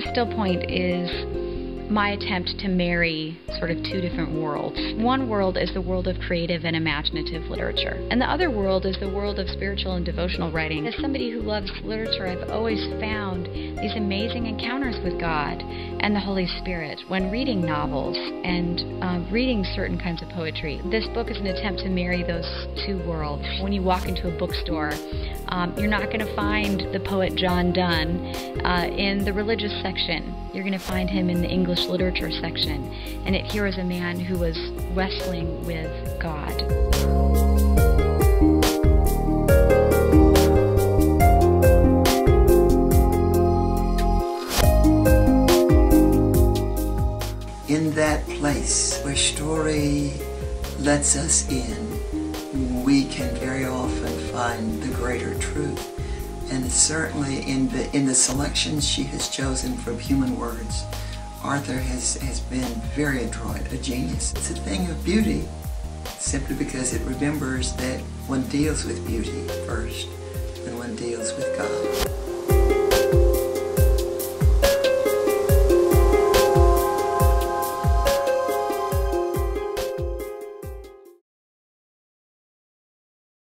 still point is my attempt to marry sort of two different worlds. One world is the world of creative and imaginative literature, and the other world is the world of spiritual and devotional writing. As somebody who loves literature, I've always found these amazing encounters with God and the Holy Spirit when reading novels and uh, reading certain kinds of poetry. This book is an attempt to marry those two worlds. When you walk into a bookstore, um, you're not going to find the poet John Donne uh, in the religious section. You're going to find him in the English literature section. And it here is a man who was wrestling with God. In that place where story lets us in, we can very often find the greater truth. And certainly in the in the selections she has chosen from human words, Arthur has, has been very adroit, a genius. It's a thing of beauty, simply because it remembers that one deals with beauty first, and one deals with God.